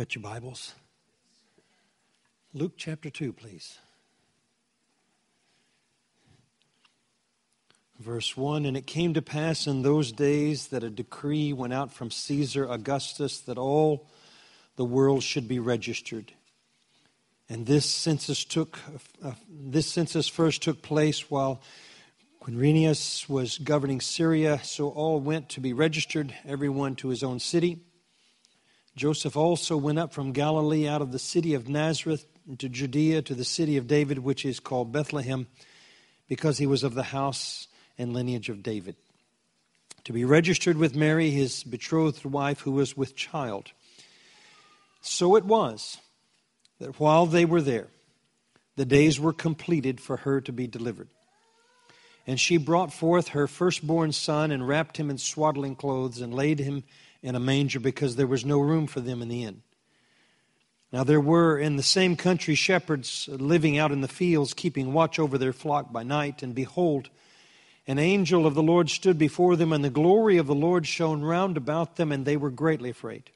got your Bibles? Luke chapter 2, please. Verse 1 And it came to pass in those days that a decree went out from Caesar Augustus that all the world should be registered. And this census took uh, this census first took place while Quirinius was governing Syria, so all went to be registered, everyone to his own city. Joseph also went up from Galilee out of the city of Nazareth into Judea to the city of David, which is called Bethlehem, because he was of the house and lineage of David, to be registered with Mary, his betrothed wife, who was with child. So it was that while they were there, the days were completed for her to be delivered. And she brought forth her firstborn son and wrapped him in swaddling clothes and laid him in a manger because there was no room for them in the inn. Now there were in the same country shepherds living out in the fields, keeping watch over their flock by night. And behold, an angel of the Lord stood before them, and the glory of the Lord shone round about them, and they were greatly afraid.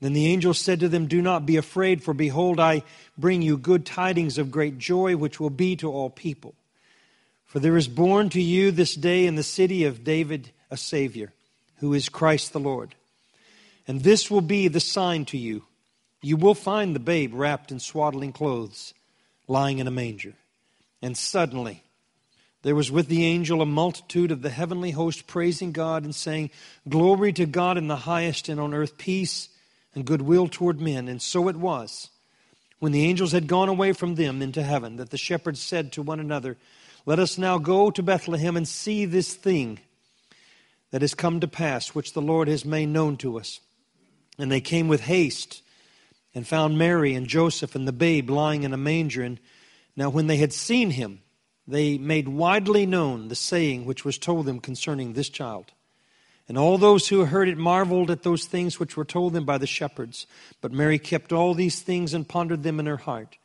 Then the angel said to them, Do not be afraid, for behold, I bring you good tidings of great joy, which will be to all people. For there is born to you this day in the city of David a Savior, who is Christ the Lord. And this will be the sign to you you will find the babe wrapped in swaddling clothes, lying in a manger. And suddenly there was with the angel a multitude of the heavenly host praising God and saying, Glory to God in the highest, and on earth peace and goodwill toward men. And so it was, when the angels had gone away from them into heaven, that the shepherds said to one another, Let us now go to Bethlehem and see this thing that has come to pass, which the Lord has made known to us. And they came with haste and found Mary and Joseph and the babe lying in a manger. And now, when they had seen him, they made widely known the saying which was told them concerning this child. And all those who heard it marveled at those things which were told them by the shepherds. But Mary kept all these things and pondered them in her heart.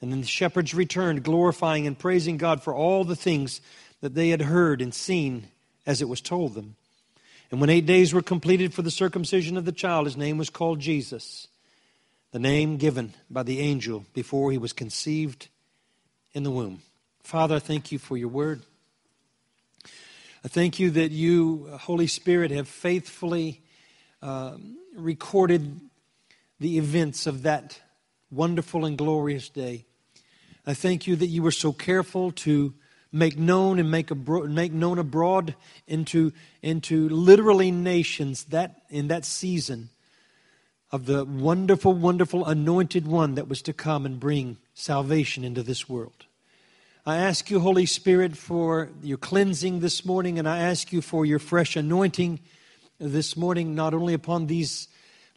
And then the shepherds returned, glorifying and praising God for all the things that they had heard and seen as it was told them. And when eight days were completed for the circumcision of the child, his name was called Jesus the name given by the angel before he was conceived in the womb. Father, I thank you for your word. I thank you that you, Holy Spirit, have faithfully uh, recorded the events of that wonderful and glorious day. I thank you that you were so careful to make known and make, abro- make known abroad into, into literally nations that in that season of the wonderful, wonderful anointed one that was to come and bring salvation into this world. I ask you, Holy Spirit, for your cleansing this morning, and I ask you for your fresh anointing this morning, not only upon these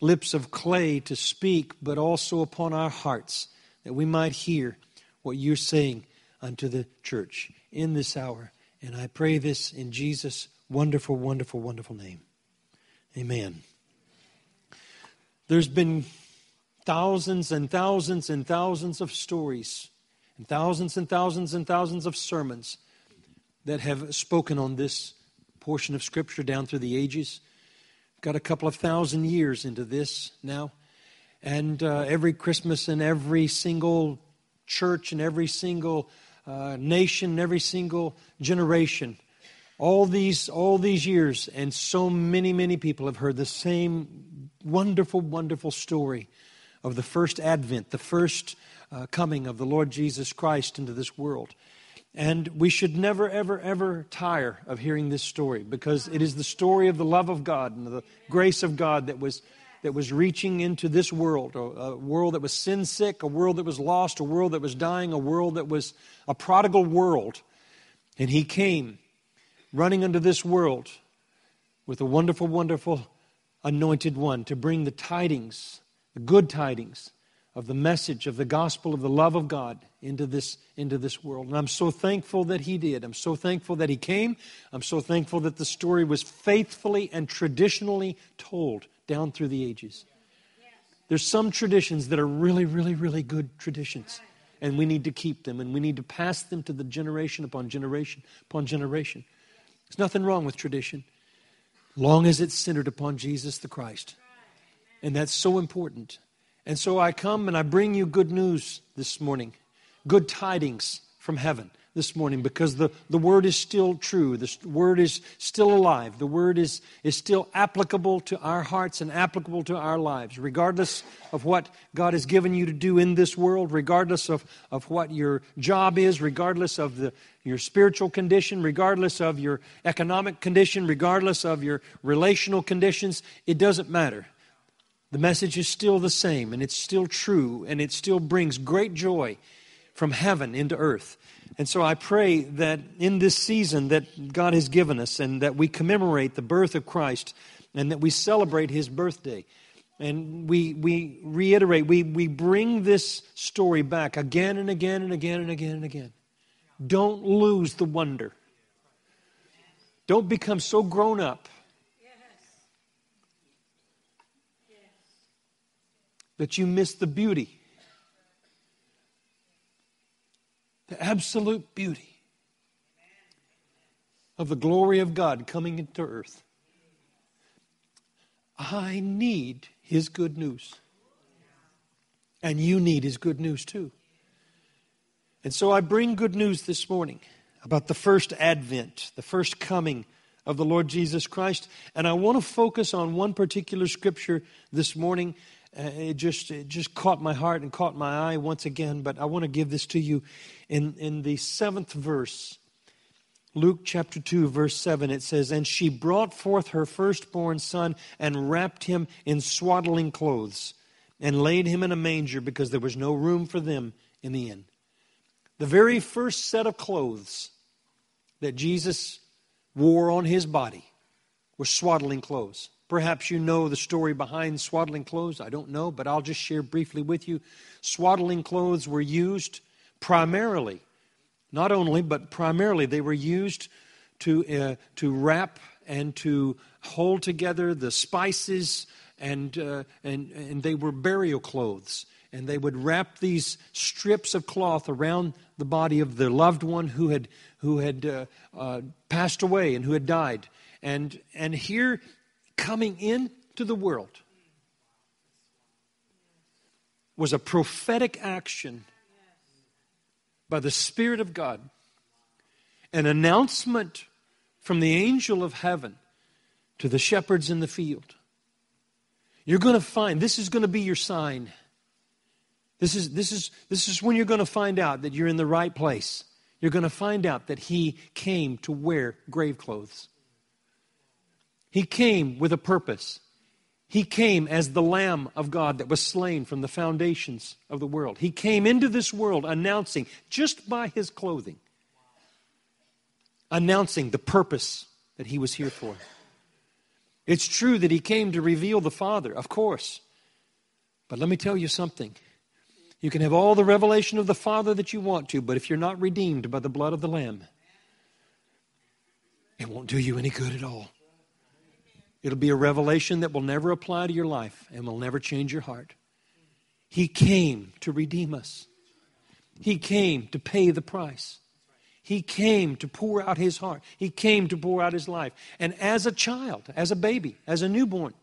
lips of clay to speak, but also upon our hearts, that we might hear what you're saying unto the church in this hour. And I pray this in Jesus' wonderful, wonderful, wonderful name. Amen. There's been thousands and thousands and thousands of stories, and thousands and thousands and thousands of sermons that have spoken on this portion of Scripture down through the ages. Got a couple of thousand years into this now. And uh, every Christmas and every single church and every single uh, nation, every single generation, all these, all these years, and so many, many people have heard the same wonderful, wonderful story of the first advent, the first uh, coming of the Lord Jesus Christ into this world. And we should never, ever, ever tire of hearing this story because it is the story of the love of God and the grace of God that was, that was reaching into this world a world that was sin sick, a world that was lost, a world that was dying, a world that was a prodigal world. And He came running into this world with a wonderful, wonderful anointed one to bring the tidings, the good tidings of the message of the gospel of the love of God into this, into this world. And I'm so thankful that he did. I'm so thankful that he came. I'm so thankful that the story was faithfully and traditionally told down through the ages. There's some traditions that are really, really, really good traditions. And we need to keep them and we need to pass them to the generation upon generation upon generation. There's nothing wrong with tradition long as it's centered upon Jesus the Christ. And that's so important. And so I come and I bring you good news this morning, good tidings from heaven this morning because the, the word is still true. The word is still alive. The word is, is still applicable to our hearts and applicable to our lives, regardless of what God has given you to do in this world, regardless of, of what your job is, regardless of the, your spiritual condition, regardless of your economic condition, regardless of your relational conditions. It doesn't matter. The message is still the same, and it's still true, and it still brings great joy from heaven into earth. And so I pray that in this season that God has given us and that we commemorate the birth of Christ and that we celebrate his birthday. And we, we reiterate, we, we bring this story back again and again and again and again and again. Don't lose the wonder. Don't become so grown up that you miss the beauty the absolute beauty of the glory of God coming into earth. I need His good news. And you need His good news too. And so I bring good news this morning about the first advent, the first coming of the Lord Jesus Christ. And I want to focus on one particular scripture this morning uh, it just it just caught my heart and caught my eye once again. But I want to give this to you in in the seventh verse, Luke chapter two, verse seven. It says, "And she brought forth her firstborn son and wrapped him in swaddling clothes, and laid him in a manger because there was no room for them in the inn." The very first set of clothes that Jesus wore on his body were swaddling clothes. Perhaps you know the story behind swaddling clothes. I don't know, but I'll just share briefly with you. Swaddling clothes were used primarily, not only, but primarily, they were used to, uh, to wrap and to hold together the spices, and, uh, and, and they were burial clothes. And they would wrap these strips of cloth around the body of the loved one who had, who had uh, uh passed away and who had died. And, and here coming into the world was a prophetic action by the Spirit of God, an announcement from the angel of heaven to the shepherds in the field. You're going to find this is going to be your sign. This is, this, is, this is when you're going to find out that you're in the right place. You're going to find out that he came to wear grave clothes. He came with a purpose. He came as the Lamb of God that was slain from the foundations of the world. He came into this world announcing, just by his clothing, announcing the purpose that he was here for. It's true that he came to reveal the Father, of course. But let me tell you something. You can have all the revelation of the Father that you want to, but if you're not redeemed by the blood of the Lamb, it won't do you any good at all. It'll be a revelation that will never apply to your life and will never change your heart. He came to redeem us, He came to pay the price. He came to pour out His heart, He came to pour out His life. And as a child, as a baby, as a newborn,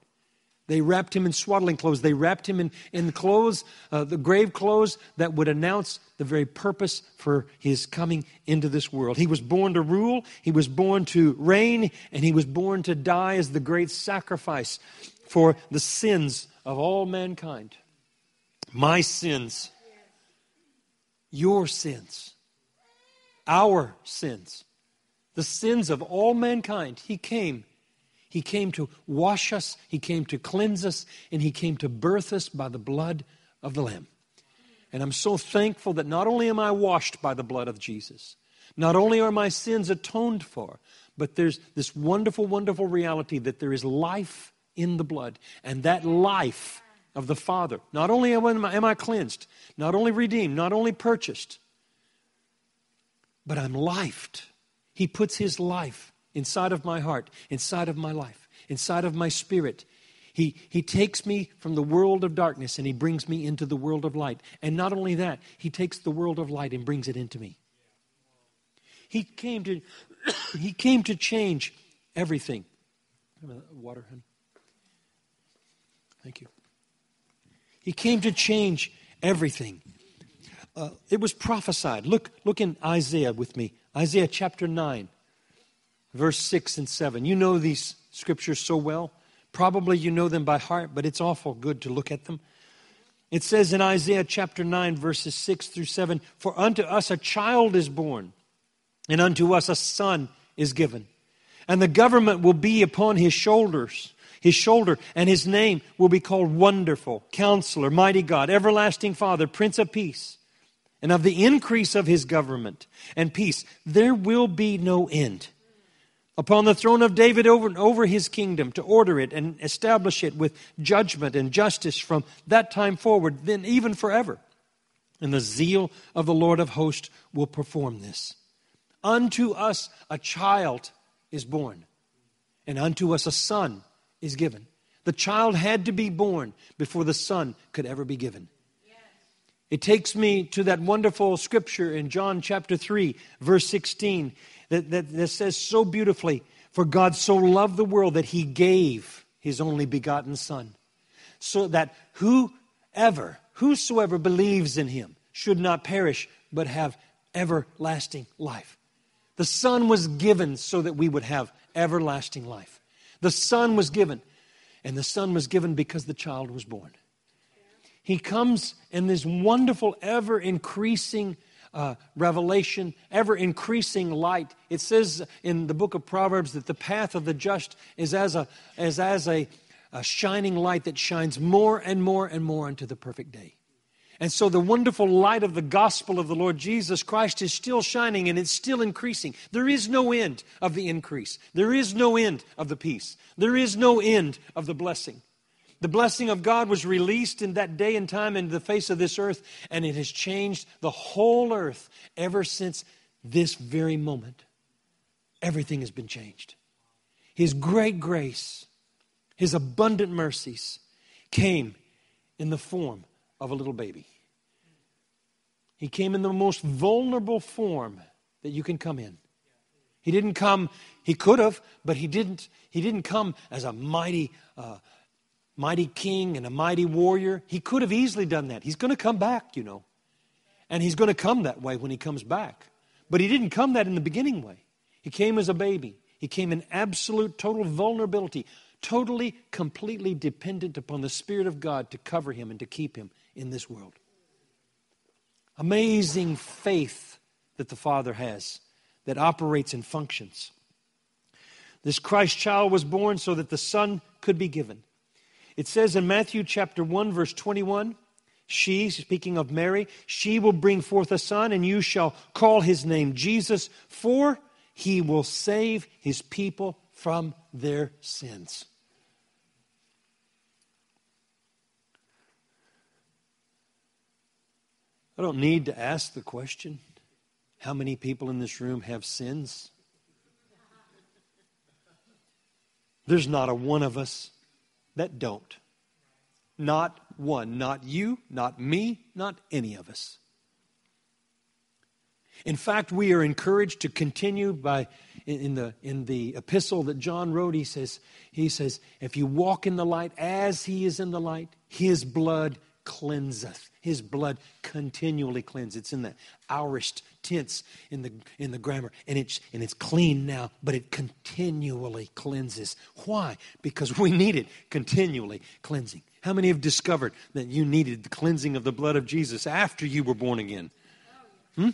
they wrapped him in swaddling clothes. They wrapped him in, in clothes, uh, the grave clothes that would announce the very purpose for his coming into this world. He was born to rule, he was born to reign, and he was born to die as the great sacrifice for the sins of all mankind. My sins, your sins, our sins, the sins of all mankind. He came he came to wash us, He came to cleanse us, and He came to birth us by the blood of the Lamb. And I'm so thankful that not only am I washed by the blood of Jesus, not only are my sins atoned for, but there's this wonderful, wonderful reality that there is life in the blood. And that life of the Father, not only am I, am I cleansed, not only redeemed, not only purchased, but I'm lifed. He puts His life inside of my heart, inside of my life, inside of my spirit. He, he takes me from the world of darkness and he brings me into the world of light. And not only that, he takes the world of light and brings it into me. He came to, he came to change everything. Water, honey. Thank you. He came to change everything. Uh, it was prophesied. Look, look in Isaiah with me. Isaiah chapter 9, verse 6 and 7. You know these scriptures so well. Probably you know them by heart, but it's awful good to look at them. It says in Isaiah chapter 9, verses 6 through 7 For unto us a child is born, and unto us a son is given. And the government will be upon his shoulders, his shoulder, and his name will be called Wonderful, Counselor, Mighty God, Everlasting Father, Prince of Peace. And of the increase of his government and peace, there will be no end upon the throne of David over and over his kingdom to order it and establish it with judgment and justice from that time forward, then even forever. And the zeal of the Lord of hosts will perform this. Unto us a child is born, and unto us a son is given. The child had to be born before the son could ever be given. It takes me to that wonderful scripture in John chapter 3, verse 16 that, that, that says so beautifully For God so loved the world that he gave his only begotten Son, so that whoever, whosoever believes in him should not perish, but have everlasting life. The Son was given so that we would have everlasting life. The Son was given, and the Son was given because the child was born. He comes in this wonderful, ever increasing uh, revelation, ever increasing light. It says in the book of Proverbs that the path of the just is as a, is as a, a shining light that shines more and more and more unto the perfect day. And so the wonderful light of the gospel of the Lord Jesus Christ is still shining and it's still increasing. There is no end of the increase. There is no end of the peace. There is no end of the blessing. The blessing of God was released in that day and time into the face of this earth, and it has changed the whole earth ever since this very moment. Everything has been changed. His great grace, His abundant mercies came in the form of a little baby. He came in the most vulnerable form that you can come in. He didn't come, he could have, but he didn't. He didn't come as a mighty, uh, mighty king and a mighty warrior. He could have easily done that. He's going to come back, you know. And he's going to come that way when he comes back. But he didn't come that in the beginning way. He came as a baby. He came in absolute, total vulnerability, totally, completely dependent upon the Spirit of God to cover him and to keep him in this world. Amazing faith that the Father has that operates and functions. This Christ child was born so that the Son could be given. It says in Matthew chapter 1, verse 21, she, speaking of Mary, she will bring forth a son, and you shall call his name Jesus, for he will save his people from their sins. I don't need to ask the question how many people in this room have sins? There's not a one of us that don't. Not one. Not you, not me, not any of us. In fact, we are encouraged to continue by in the in the epistle that John wrote, he says, he says, if you walk in the light as he is in the light, his blood cleanseth. His blood continually cleanses. It's in the aorist tense in the in the grammar, and it's and it's clean now, but it continually cleanses. Why? Because we need it continually cleansing. How many have discovered that you needed the cleansing of the blood of Jesus after you were born again? Hmm?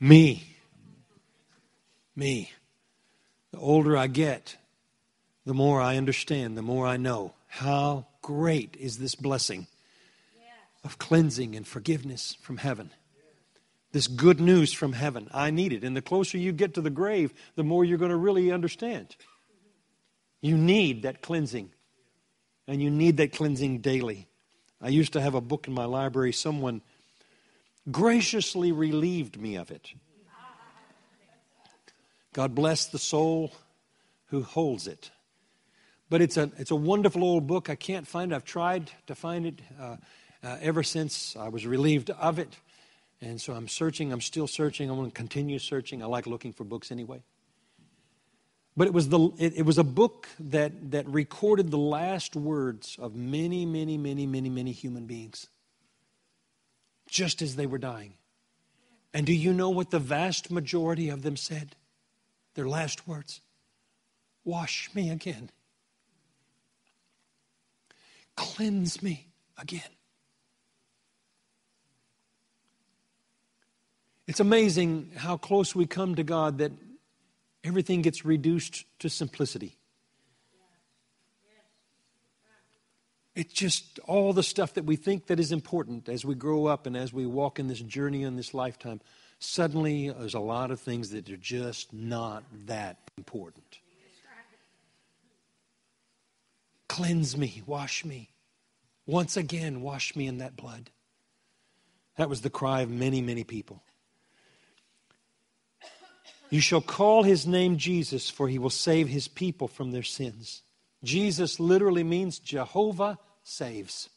Me. Me. The older I get, the more I understand, the more I know how great is this blessing of cleansing and forgiveness from heaven. This good news from heaven. I need it. And the closer you get to the grave, the more you're going to really understand. You need that cleansing. And you need that cleansing daily. I used to have a book in my library. Someone graciously relieved me of it. God bless the soul who holds it. But it's a, it's a wonderful old book. I can't find it. I've tried to find it uh, uh, ever since I was relieved of it. And so I'm searching. I'm still searching. I'm going to continue searching. I like looking for books anyway. But it was, the, it, it was a book that, that recorded the last words of many, many, many, many, many human beings just as they were dying. And do you know what the vast majority of them said? Their last words Wash me again, cleanse me again. It's amazing how close we come to God that everything gets reduced to simplicity. It's just all the stuff that we think that is important as we grow up and as we walk in this journey in this lifetime. Suddenly, there's a lot of things that are just not that important. Cleanse me, wash me. Once again, wash me in that blood. That was the cry of many, many people. You shall call his name Jesus, for he will save his people from their sins. Jesus literally means Jehovah saves.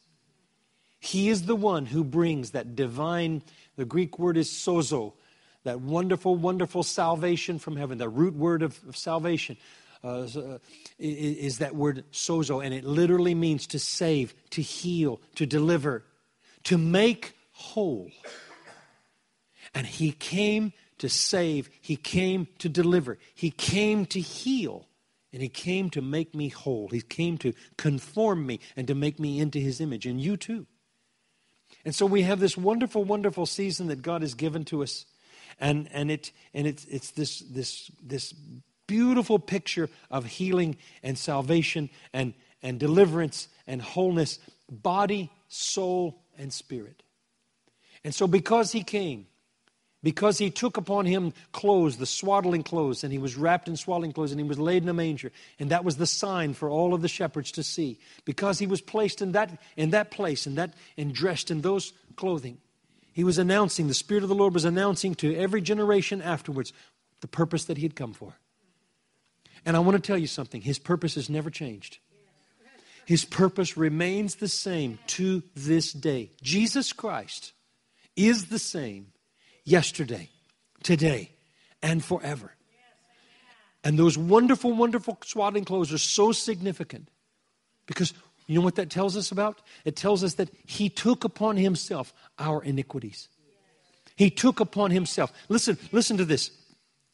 He is the one who brings that divine, the Greek word is sozo, that wonderful, wonderful salvation from heaven. The root word of, of salvation uh, uh is, is that word sozo, and it literally means to save, to heal, to deliver, to make whole. And he came to save, He came to deliver, He came to heal, and He came to make me whole. He came to conform me and to make me into His image, and you too. And so we have this wonderful, wonderful season that God has given to us. And, and, it, and it's, it's this, this, this beautiful picture of healing and salvation and, and deliverance and wholeness, body, soul, and spirit. And so, because He came, because he took upon him clothes, the swaddling clothes, and he was wrapped in swaddling clothes, and he was laid in a manger. And that was the sign for all of the shepherds to see. Because he was placed in that, in that place and, that, and dressed in those clothing, he was announcing, the Spirit of the Lord was announcing to every generation afterwards the purpose that he had come for. And I want to tell you something his purpose has never changed. His purpose remains the same to this day. Jesus Christ is the same yesterday, today, and forever. And those wonderful, wonderful swaddling clothes are so significant because you know what that tells us about? It tells us that He took upon Himself our iniquities. He took upon Himself. Listen, listen to this.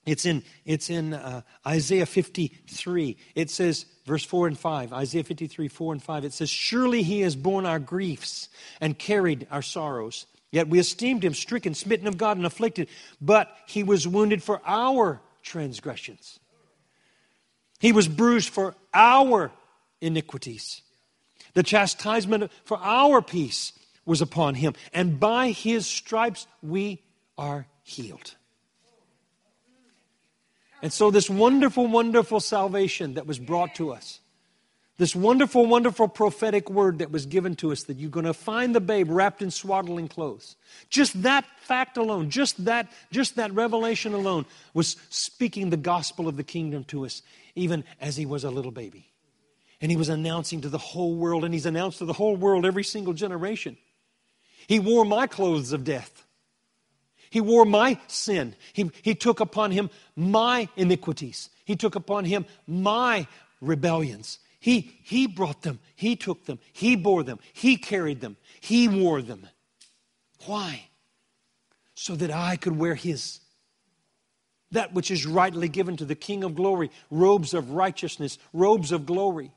It's in, it's in uh, Isaiah 53. It says, verse 4 and 5, Isaiah 53, 4 and 5, it says, Surely he has borne our griefs and carried our sorrows. Yet we esteemed him stricken, smitten of God, and afflicted, but he was wounded for our transgressions. He was bruised for our iniquities. The chastisement for our peace was upon him, and by his stripes we are healed. And so, this wonderful, wonderful salvation that was brought to us this wonderful, wonderful prophetic word that was given to us that you're going to find the babe wrapped in swaddling clothes. Just that fact alone, just that, just that revelation alone was speaking the gospel of the kingdom to us, even as he was a little baby. And he was announcing to the whole world, and he's announced to the whole world every single generation. He wore my clothes of death. He wore my sin. He, he took upon him my iniquities. He took upon him my rebellions. He, he brought them, He took them, He bore them, He carried them, He wore them. Why? So that I could wear His. That which is rightly given to the King of glory robes of righteousness, robes of glory.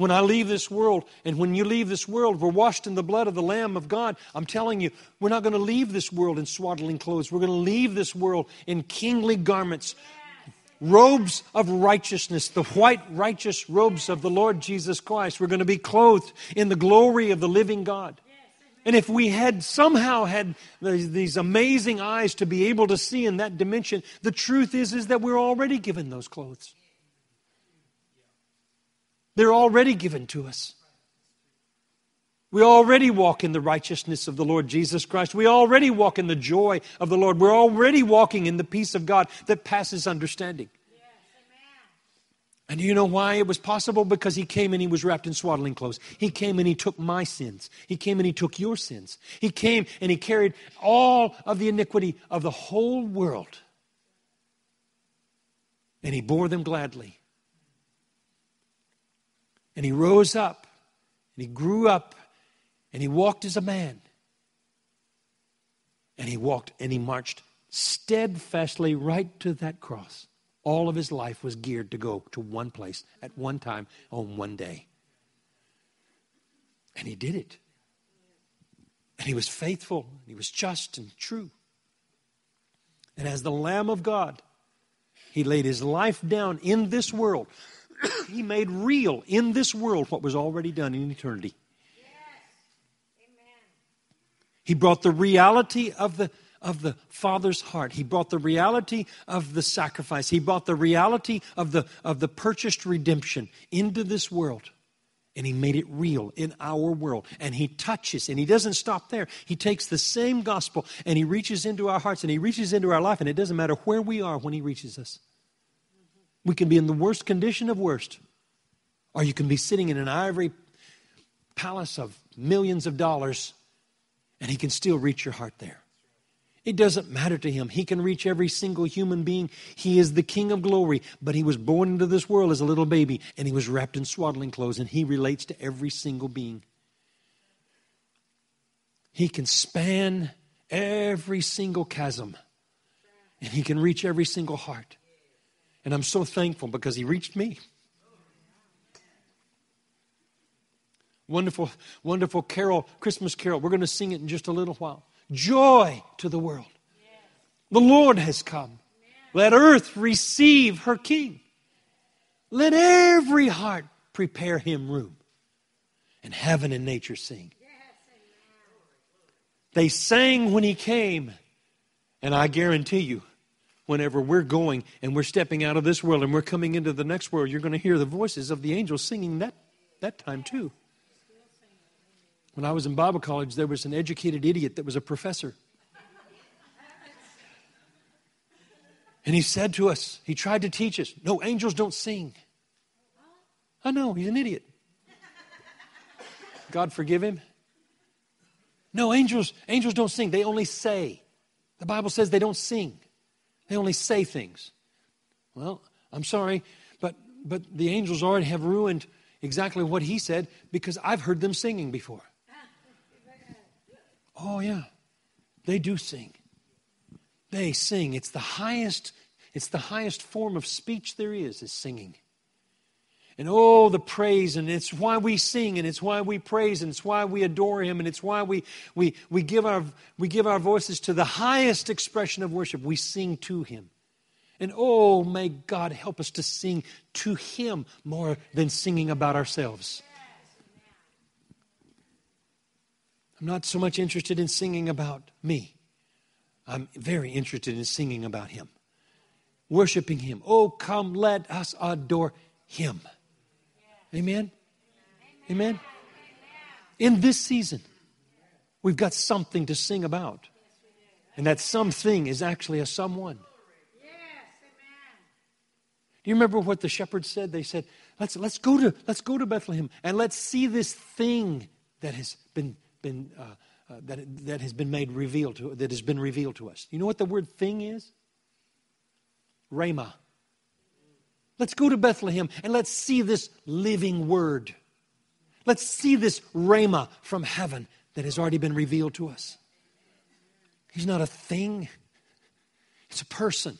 When I leave this world, and when you leave this world, we're washed in the blood of the Lamb of God. I'm telling you, we're not going to leave this world in swaddling clothes. We're going to leave this world in kingly garments robes of righteousness, the white righteous robes of the Lord Jesus Christ. We're going to be clothed in the glory of the living God. And if we had somehow had these amazing eyes to be able to see in that dimension, the truth is, is that we're already given those clothes. They're already given to us. We already walk in the righteousness of the Lord Jesus Christ. We already walk in the joy of the Lord. We're already walking in the peace of God that passes understanding. And do you know why it was possible? Because he came and he was wrapped in swaddling clothes. He came and he took my sins. He came and he took your sins. He came and he carried all of the iniquity of the whole world. And he bore them gladly. And he rose up, and he grew up, and he walked as a man. And he walked and he marched steadfastly right to that cross. All of his life was geared to go to one place at one time on one day. And he did it. And he was faithful, and he was just and true. And as the Lamb of God, he laid his life down in this world. He made real in this world what was already done in eternity. He brought the reality of the of the Father's heart. He brought the reality of the sacrifice. He brought the reality of the, of the purchased redemption into this world. And he made it real in our world. And he touches, and he doesn't stop there. He takes the same gospel and he reaches into our hearts and he reaches into our life. And it doesn't matter where we are when he reaches us. We can be in the worst condition of worst, or you can be sitting in an ivory palace of millions of dollars, and he can still reach your heart there. It doesn't matter to him. He can reach every single human being. He is the King of glory, but he was born into this world as a little baby and he was wrapped in swaddling clothes and he relates to every single being. He can span every single chasm and he can reach every single heart. And I'm so thankful because he reached me. Wonderful, wonderful carol, Christmas carol. We're going to sing it in just a little while joy to the world. The Lord has come. Let earth receive her King. Let every heart prepare him room. And heaven and nature sing. They sang when he came. And I guarantee you, whenever we're going and we're stepping out of this world and we're coming into the next world, you're going to hear the voices of the angels singing that, that time too. When I was in Bible college, there was an educated idiot that was a professor. And he said to us, he tried to teach us, no, angels don't sing. I know, he's an idiot. God forgive him. No, angels, angels don't sing, they only say. The Bible says they don't sing. They only say things. Well, I'm sorry, but but the angels already have ruined exactly what he said because I've heard them singing before. Oh, yeah. They do sing. They sing. It's the highest, it's the highest form of speech there is, is singing. And oh, the praise, and it's why we sing, and it's why we praise, and it's why we adore Him, and it's why we, we, we, give, our, we give our voices to the highest expression of worship. We sing to Him. And oh, may God help us to sing to Him more than singing about ourselves. I'm not so much interested in singing about me. I'm very interested in singing about Him, worshiping Him. Oh, come, let us adore Him. Amen? Amen? In this season, we've got something to sing about. And that something is actually a someone. Do you remember what the shepherds said? They said, let's, let's, go to, let's go to Bethlehem and let's see this thing that has been been uh, uh, that, that has been made revealed to that has been revealed to us. You know what the word thing is? Rhema. Let's go to Bethlehem and let's see this living word. Let's see this Rhema from heaven that has already been revealed to us. He's not a thing, it's a person.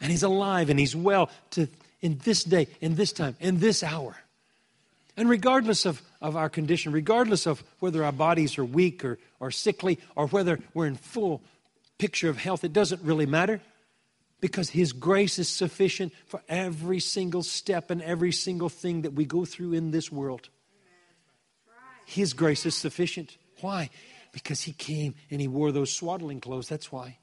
And he's alive and he's well to in this day, in this time, in this hour. And regardless of, of our condition, regardless of whether our bodies are weak or, or sickly or whether we're in full picture of health, it doesn't really matter because His grace is sufficient for every single step and every single thing that we go through in this world. His grace is sufficient. Why? Because He came and He wore those swaddling clothes. That's why.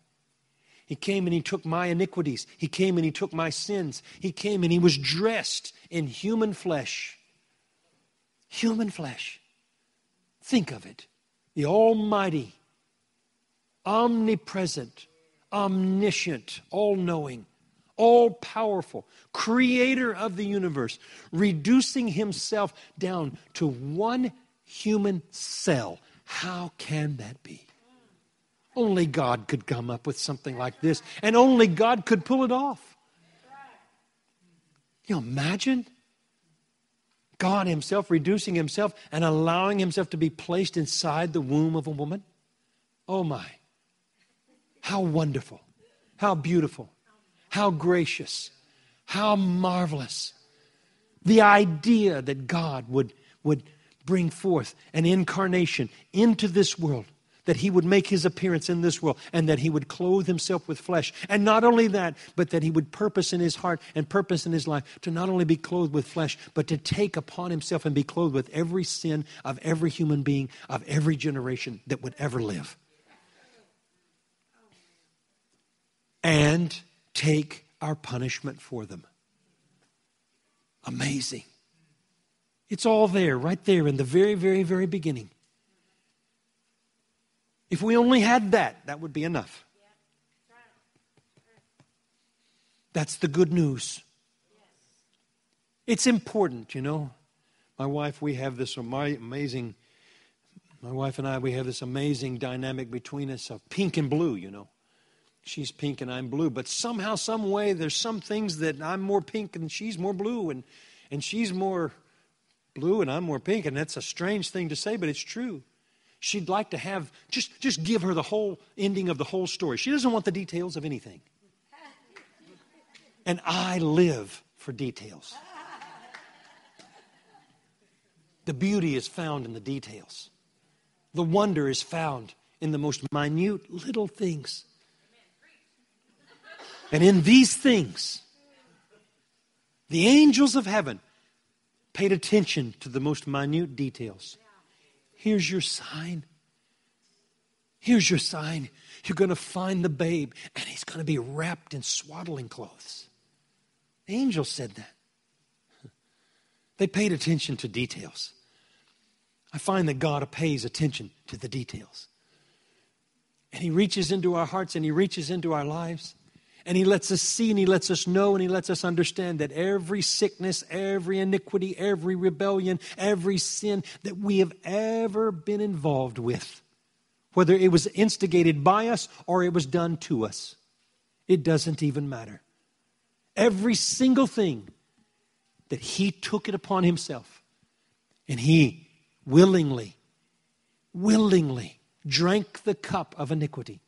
He came and He took my iniquities. He came and He took my sins. He came and He was dressed in human flesh human flesh. Think of it. The Almighty, omnipresent, omniscient, all knowing, all powerful, creator of the universe, reducing himself down to one human cell. How can that be? Only God could come up with something like this, and only God could pull it off. you imagine? God Himself reducing Himself and allowing Himself to be placed inside the womb of a woman? Oh my. How wonderful. How beautiful. How gracious. How marvelous. The idea that God would, would bring forth an incarnation into this world that he would make his appearance in this world and that he would clothe himself with flesh. And not only that, but that he would purpose in his heart and purpose in his life to not only be clothed with flesh, but to take upon himself and be clothed with every sin of every human being of every generation that would ever live. And take our punishment for them. Amazing. It's all there, right there in the very, very, very beginning. If we only had that, that would be enough. That's the good news. It's important, you know. My wife, we have this amazing, my wife and I, we have this amazing dynamic between us of pink and blue, you know. She's pink and I'm blue, but somehow, some way, there's some things that I'm more pink and she's more blue, and, and she's more blue and I'm more pink, and that's a strange thing to say, but it's true. She'd like to have, just, just give her the whole ending of the whole story. She doesn't want the details of anything. And I live for details. The beauty is found in the details. The wonder is found in the most minute little things. And in these things, the angels of heaven paid attention to the most minute details. Here's your sign. Here's your sign. You're going to find the babe, and he's going to be wrapped in swaddling clothes. The angel said that. They paid attention to details. I find that God pays attention to the details. And He reaches into our hearts and He reaches into our lives. And He lets us see and He lets us know and He lets us understand that every sickness, every iniquity, every rebellion, every sin that we have ever been involved with, whether it was instigated by us or it was done to us, it doesn't even matter. Every single thing that He took it upon Himself and He willingly, willingly drank the cup of iniquity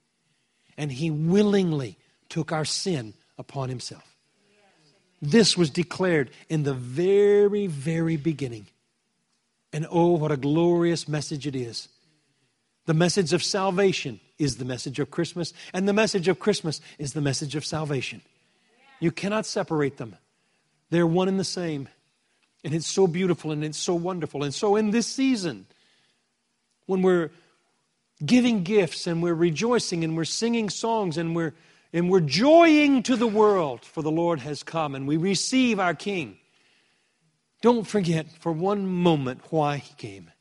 and He willingly took our sin upon himself. This was declared in the very, very beginning. And oh, what a glorious message it is. The message of salvation is the message of Christmas, and the message of Christmas is the message of salvation. You cannot separate them, they're one and the same. And it's so beautiful and it's so wonderful. And so, in this season, when we're giving gifts and we're rejoicing and we're singing songs and we're and we're joying to the world, for the Lord has come, and we receive our King. Don't forget for one moment why he came.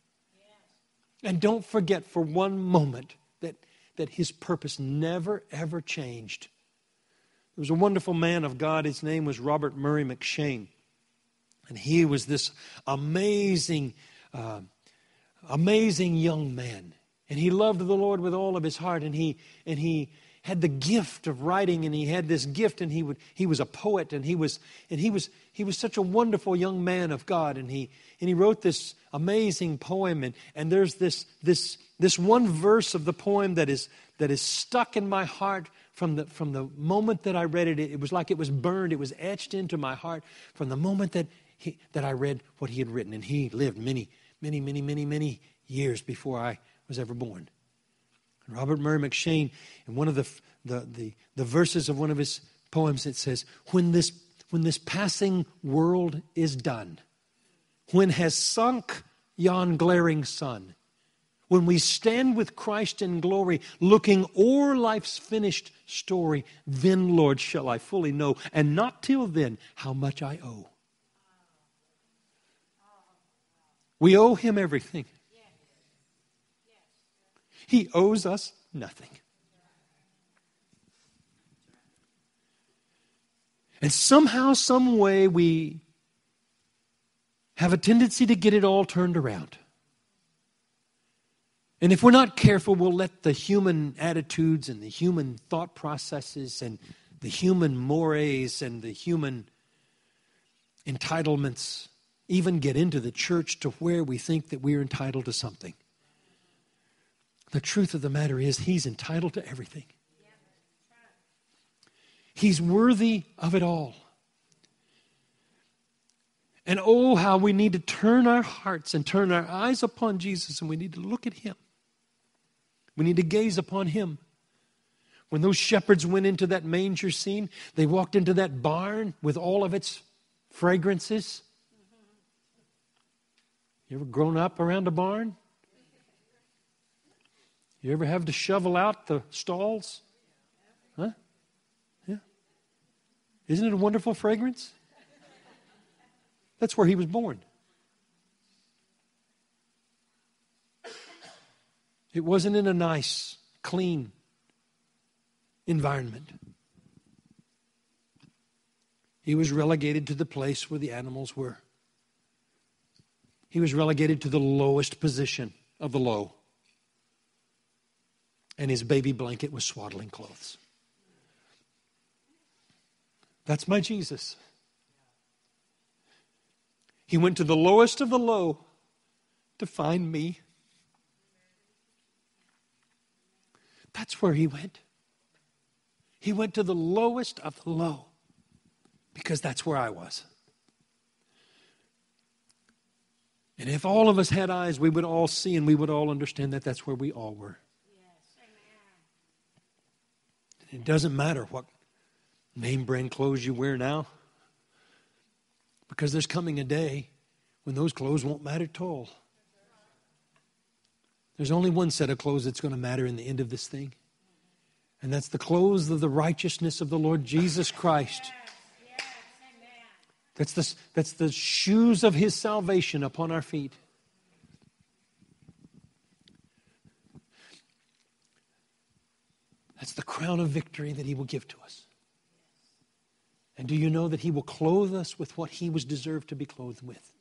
And don't forget for one moment that, that his purpose never, ever changed. There was a wonderful man of God. His name was Robert Murray M'Cheyne. And he was this amazing, uh, amazing young man. And he loved the Lord with all of his heart. And he, and he, had the gift of writing and he had this gift and he would he was a poet and he was and he was he was such a wonderful young man of God and he and he wrote this amazing poem and and there's this this this one verse of the poem that is that is stuck in my heart from the from the moment that I read it. It was like it was burned. It was etched into my heart from the moment that he that I read what he had written. And he lived many many many many many years before I was ever born Robert Murray M'Cheyne, in one of the, the, the, the verses of one of his poems, it says, when this, when this passing world is done, when has sunk yon glaring sun, when we stand with Christ in glory, looking o'er life's finished story, then, Lord, shall I fully know, and not till then, how much I owe. We owe him everything. He owes us nothing. And somehow, some way, we have a tendency to get it all turned around. And if we're not careful, we'll let the human attitudes and the human thought processes and the human mores and the human entitlements even get into the church to where we think that we're entitled to something. The truth of the matter is, He's entitled to everything. He's worthy of it all. And oh, how we need to turn our hearts and turn our eyes upon Jesus, and we need to look at Him. We need to gaze upon Him. When those shepherds went into that manger scene, they walked into that barn with all of its fragrances. You ever grown up around a barn? You ever have to shovel out the stalls? Huh? Yeah. Isn't it a wonderful fragrance? That's where he was born. It wasn't in a nice, clean environment. He was relegated to the place where the animals were. He was relegated to the lowest position of the low and his baby blanket was swaddling clothes. That's my Jesus. He went to the lowest of the low to find me. That's where he went. He went to the lowest of the low because that's where I was. And if all of us had eyes, we would all see and we would all understand that that's where we all were. It doesn't matter what name brand clothes you wear now, because there's coming a day when those clothes won't matter at all. There's only one set of clothes that's going to matter in the end of this thing, and that's the clothes of the righteousness of the Lord Jesus Christ. That's the, that's the shoes of his salvation upon our feet. That's the crown of victory that He will give to us. And do you know that He will clothe us with what He was deserved to be clothed with?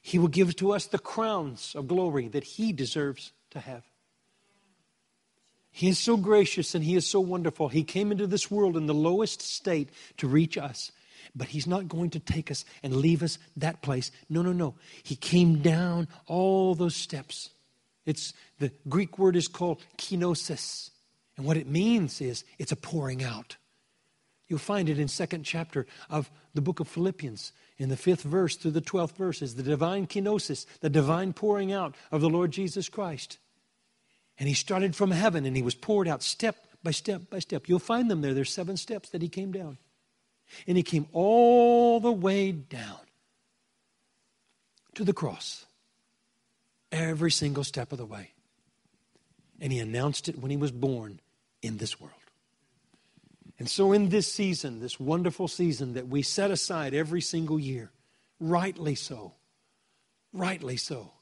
He will give to us the crowns of glory that He deserves to have. He is so gracious and He is so wonderful. He came into this world in the lowest state to reach us. But He's not going to take us and leave us that place. No, no, no. He came down all those steps. It's the Greek word is called kenosis. And what it means is it's a pouring out. You'll find it in second chapter of the book of Philippians. In the fifth verse through the twelfth verse is the divine kenosis, the divine pouring out of the Lord Jesus Christ. And he started from heaven and he was poured out step by step by step. You'll find them there. There's seven steps that he came down. And he came all the way down to the cross. Every single step of the way. And he announced it when he was born in this world. And so, in this season, this wonderful season that we set aside every single year, rightly so, rightly so.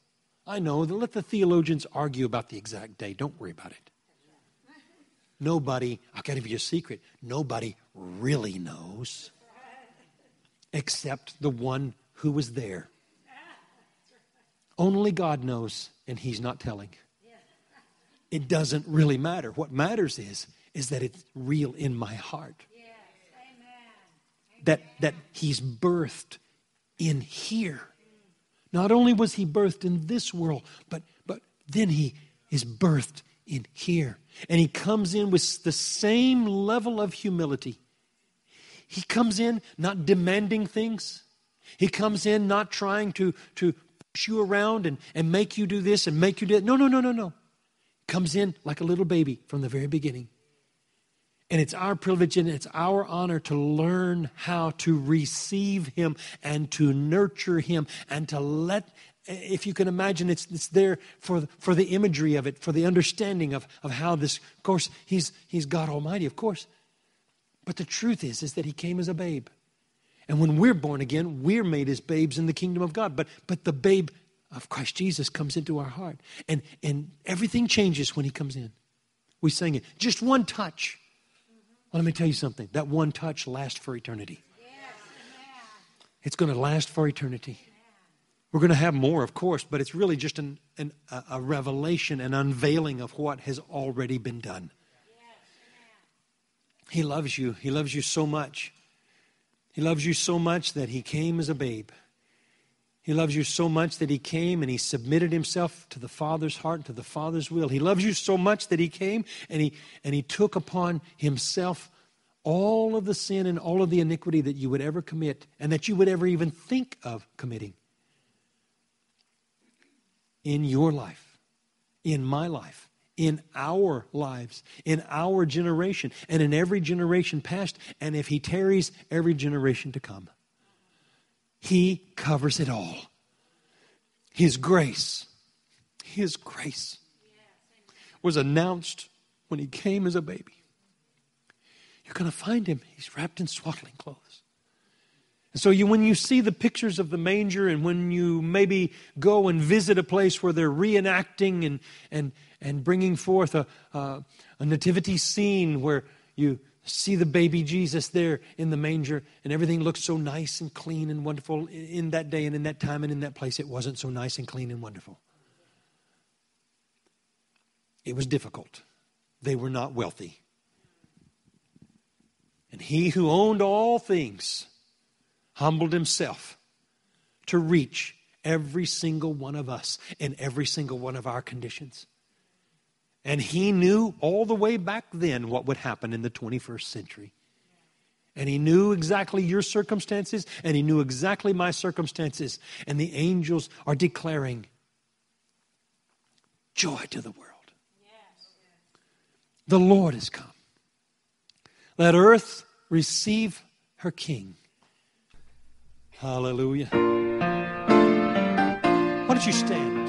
I know that let the theologians argue about the exact day. Don't worry about it. Nobody, I'll give you a secret, nobody really knows except the one who was there. Only God knows, and He's not telling it doesn't really matter. What matters is, is that it's real in my heart. Yes. That, that he's birthed in here. Not only was he birthed in this world, but, but then he is birthed in here. And he comes in with the same level of humility. He comes in not demanding things. He comes in not trying to, to push you around and, and make you do this and make you do that. No, no, no, no, no comes in like a little baby from the very beginning. And it's our privilege and it's our honor to learn how to receive Him and to nurture Him and to let, if you can imagine, it's, it's there for, for the imagery of it, for the understanding of, of how this, of course, he's, he's God Almighty, of course. But the truth is, is that He came as a babe. And when we're born again, we're made as babes in the kingdom of God. But, but the babe of Christ Jesus comes into our heart. And, and everything changes when he comes in. We sing it. Just one touch. Well, let me tell you something. That one touch lasts for eternity. It's going to last for eternity. We're going to have more, of course, but it's really just an, an, a revelation, an unveiling of what has already been done. He loves you. He loves you so much. He loves you so much that he came as a babe. He loves you so much that he came and he submitted himself to the Father's heart, to the Father's will. He loves you so much that he came and he, and he took upon himself all of the sin and all of the iniquity that you would ever commit and that you would ever even think of committing in your life, in my life, in our lives, in our generation, and in every generation past, and if he tarries, every generation to come. He covers it all. His grace, His grace was announced when He came as a baby. You're going to find Him. He's wrapped in swaddling clothes. And so you, when you see the pictures of the manger and when you maybe go and visit a place where they're reenacting and, and, and bringing forth a, a, a nativity scene where you see the baby Jesus there in the manger and everything looked so nice and clean and wonderful in that day and in that time and in that place, it wasn't so nice and clean and wonderful. It was difficult. They were not wealthy. And he who owned all things humbled himself to reach every single one of us in every single one of our conditions. And he knew all the way back then what would happen in the 21st century. And he knew exactly your circumstances, and he knew exactly my circumstances. And the angels are declaring joy to the world. The Lord has come. Let earth receive her king. Hallelujah. Why don't you stand?